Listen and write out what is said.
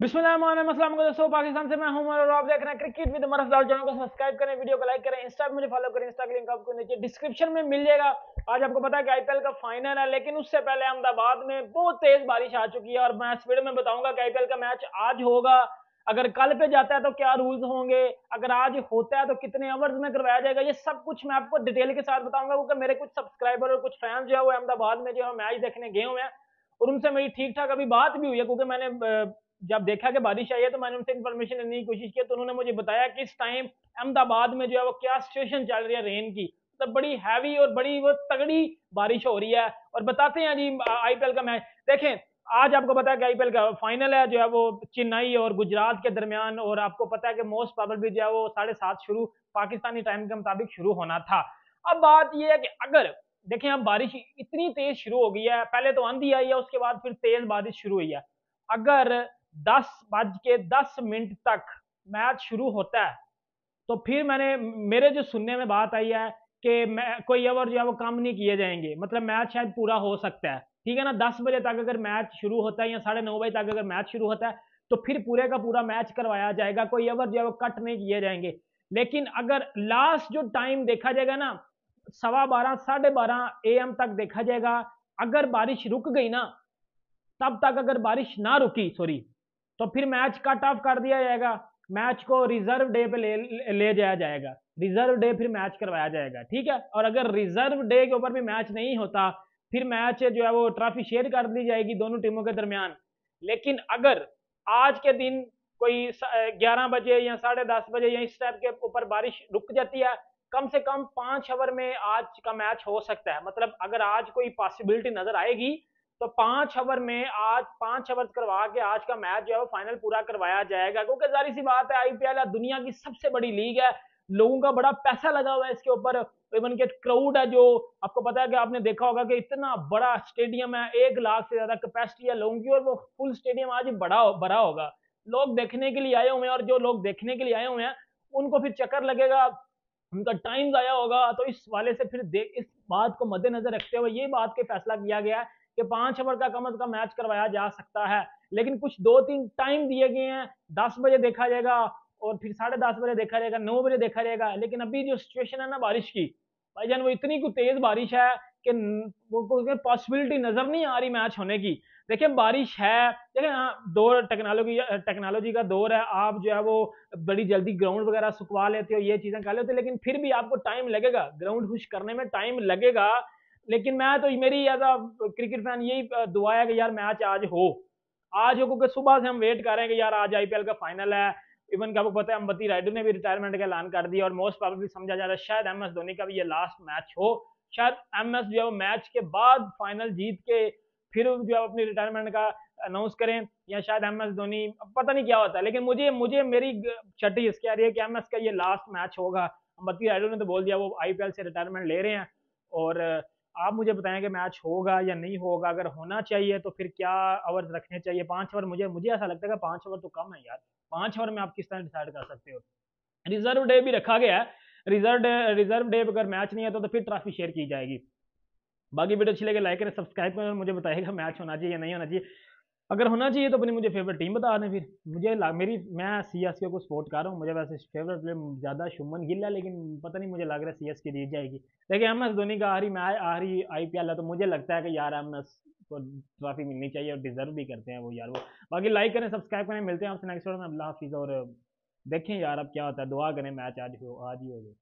दोस्तों पाकिस्तान से मैं हूँ और आप देख रहे हैं क्रिकेट विद चैनल को सब्सक्राइब करें वीडियो को लाइक करें इंस्टा मुझे फॉलो करें इंस्टा लिंक आपको नीचे डिस्क्रिप्शन में मिल जाएगा आज आपको पता है कि आईपीएल का फाइनल है, लेकिन उससे पहले अहमदाबाद में बहुत तेज बारिश आ चुकी है और मैं इस वीडियो में बताऊँगा कि आईपीएल का मैच आज होगा। अगर कल पे जाता है तो क्या रूल्स होंगे? अगर आज होता है तो कितने ओवर्स में करवाया जाएगा? ये सब कुछ मैं आपको डिटेल के साथ बताऊँगा, क्योंकि मेरे कुछ सब्सक्राइबर और कुछ फैंस जो है वो अहमदाबाद में जो है मैच देखने गए हुए हैं। और उनसे मेरी ठीक ठाक अभी बात भी हुई है, क्योंकि मैंने जब देखा कि बारिश आई है तो मैंने उनसे इन्फॉर्मेशन लेने की कोशिश की तो उन्होंने मुझे बताया कि इस टाइम अहमदाबाद में जो है वो क्या सिचुएशन चल रही है रेन की। मतलब बड़ी हैवी और बड़ी वो तगड़ी बारिश हो रही है। और बताते हैं जी आईपीएल का मैच देखें, आज आपको पता है कि आईपीएल का फाइनल है, जो है वो चेन्नई और गुजरात के दरमियान, और आपको पता है कि मोस्ट प्रॉबेबली जो है वो साढ़े सात शुरू, पाकिस्तानी टाइम के मुताबिक शुरू होना था। अब बात यह है कि अगर देखें, अब बारिश इतनी तेज शुरू हो गई है, पहले तो आंधी आई है, उसके बाद फिर तेज बारिश शुरू हुई है। अगर दस बज के दस मिनट तक मैच शुरू होता है तो फिर मैंने, मेरे जो सुनने में बात आई है कि मैं, कोई ओवर जो है वो कम नहीं किए जाएँगे। मतलब मैच शायद पूरा हो सकता है। ठीक है ना? दस बजे तक अगर मैच शुरू होता है या साढ़े नौ बजे तक अगर मैच शुरू होता है तो फिर पूरे का पूरा मैच करवाया जाएगा, कोई ओवर जो है वो कट नहीं किए जाएँगे। लेकिन अगर लास्ट जो टाइम देखा जाएगा ना सवा बारह, साढ़े बारह ए तक देखा जाएगा। अगर बारिश रुक गई ना, तब तक अगर बारिश ना रुकी सॉरी तो फिर मैच कट ऑफ़ कर दिया जाएगा। मैच को रिज़र्व डे पे ले ले जाया जाएगा। रिज़र्व डे फिर मैच करवाया जाएगा, ठीक है? और अगर रिज़र्व डे के ऊपर भी मैच नहीं होता, फिर मैच जो है वो ट्रॉफी शेयर कर दी जाएगी दोनों टीमों के दरमियान। लेकिन अगर आज के दिन कोई 11 बजे या साढ़े दस बजे या इस टाइप के ऊपर बारिश रुक जाती है कम से कम पाँच ओवर में आज का मैच हो सकता है। मतलब अगर आज कोई पॉसिबिलिटी नज़र आएगी तो पाँच ओवर में आज, पाँच ओवर करवा के आज का मैच जो है वो फाइनल पूरा करवाया जाएगा। क्योंकि जारी सी बात है आईपीएल दुनिया की सबसे बड़ी लीग है। लोगों का बड़ा पैसा लगा हुआ है इसके ऊपर। इवन के क्राउड है जो, आपको पता है कि आपने देखा होगा कि इतना बड़ा स्टेडियम है, एक लाख से ज़्यादा कैपेसिटी है लोगों की, और वो फुल स्टेडियम आज बड़ा भरा होगा। लोग देखने के लिए आए हुए हैं, और जो लोग देखने के लिए आए हुए हैं, उनको फिर चक्कर लगेगा। उनका टाइम ज़ाया होगा। तो इस वाले से फिर इस बात को मद्देनजर रखते हुए ये बात के फैसला किया गया है कि पाँच ओवर का कम अज कम मैच करवाया जा सकता है। लेकिन कुछ दो तीन टाइम दिए गए हैं। दस बजे देखा जाएगा और फिर साढ़े दस बजे देखा जाएगा, नौ बजे देखा जाएगा। लेकिन अभी जो सिचुएशन है ना बारिश की भाई जान वो इतनी को तेज बारिश है कि पॉसिबिलिटी नज़र नहीं आ रही मैच होने की। देखिए, बारिश है, देखिए हाँ दौर टेक्नोलॉजी टेक्नोलॉजी का दौर है, आप जो है वो बड़ी जल्दी ग्राउंड वगैरह सुखवा लेते हो, ये चीज़ें कर लेते हो, लेकिन फिर भी आपको टाइम लगेगा। ग्राउंड खुश करने में टाइम लगेगा, लेकिन मैं तो मेरी एज अ क्रिकेट फ़ैन यही दुआ है कि यार मैच आज हो। आज हो, क्योंकि सुबह से हम वेट कर रहे हैं कि यार आज आईपीएल का फाइनल है। इवन क्या आपको पता है, अम्बती राइडर ने भी रिटायरमेंट का ऐलान कर दिया और मोस्ट प्रॉब्लली समझा जा रहा है, शायद एम एस धोनी का भी ये लास्ट मैच हो। शायद एम एस जो है वो मैच के बाद फाइनल जीत के फिर जो है अपनी रिटायरमेंट का अनाउंस करें, या शायद एम एस धोनी पता नहीं क्या होता है, लेकिन मुझे मुझे मेरी छठी इसकी आ रही है कि एम एस का ये लास्ट मैच होगा। अम्बती राइडर ने तो बोल दिया, वो आईपीएल से रिटायरमेंट ले रहे हैं। और आप मुझे बताएँ कि मैच होगा या नहीं होगा, अगर होना चाहिए तो फिर क्या ओवर रखने चाहिए? पाँच ओवर मुझे मुझे ऐसा लगता है कि पाँच ओवर तो कम है यार। पाँच ओवर में आप किस तरह डिसाइड कर सकते हो? रिज़र्व डे भी रखा गया है। रिज़र्व रिज़र्व डे अगर मैच नहीं आता तो, तो फिर ट्रॉफी शेयर की जाएगी। बाकी वीडियो अच्छी लगे लाइक करें सब्सक्राइब करें मुझे बताएगा मैच होना चाहिए या नहीं होना चाहिए। अगर होना चाहिए तो अपनी मुझे फेवरेट टीम बता दें फिर। मुझे मेरी मैं सी एस के सपोर्ट कर रहा हूँ मुझे वैसे फेवरेट प्लेयर ज़्यादा शुमन गिल है लेकिन पता नहीं मुझे लग रहा है सी एस की जीत जाएगी। देखिए एम एस धोनी का आखिरी मैच आखिरी आई पी एल है तो मुझे लगता है कि यार एम एस को ट्रॉफी मिलनी चाहिए और डिजर्व भी करते हैं वो यार वो। बाकी लाइक करें सब्सक्राइब करें मिलते हैं आपसे नेक्स्ट वीडियो में। अल्लाह हाफिज़ और देखें यार अब क्या होता है, दुआ करें, मैच आज हो, आज ही हो गए